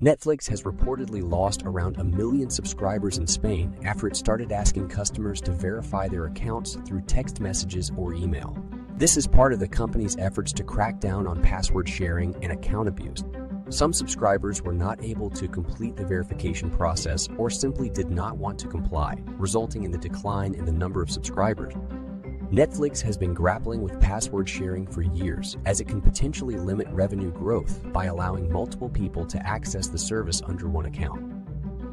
Netflix has reportedly lost around a million subscribers in Spain after it started asking customers to verify their accounts through text messages or email. This is part of the company's efforts to crack down on password sharing and account abuse. Some subscribers were not able to complete the verification process or simply did not want to comply, resulting in the decline in the number of subscribers. Netflix has been grappling with password sharing for years, as it can potentially limit revenue growth by allowing multiple people to access the service under one account.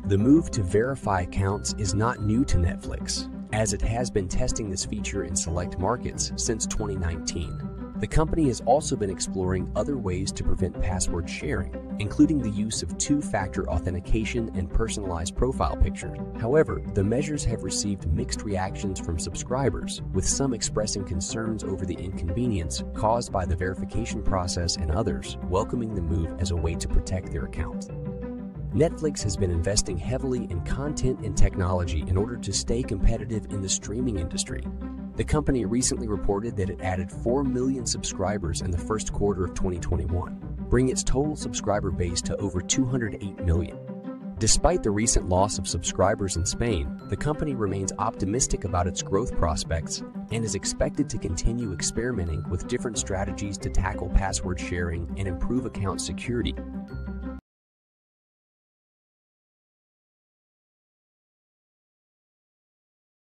The move to verify accounts is not new to Netflix, as it has been testing this feature in select markets since 2019. The company has also been exploring other ways to prevent password sharing, including the use of two factor authentication and personalized profile pictures. However, the measures have received mixed reactions from subscribers, with some expressing concerns over the inconvenience caused by the verification process and others welcoming the move as a way to protect their account. Netflix has been investing heavily in content and technology in order to stay competitive in the streaming industry. The company recently reported that it added 4 million subscribers in the first quarter of 2021, bringing its total subscriber base to over 208 million. Despite the recent loss of subscribers in Spain, the company remains optimistic about its growth prospects and is expected to continue experimenting with different strategies to tackle password sharing and improve account security.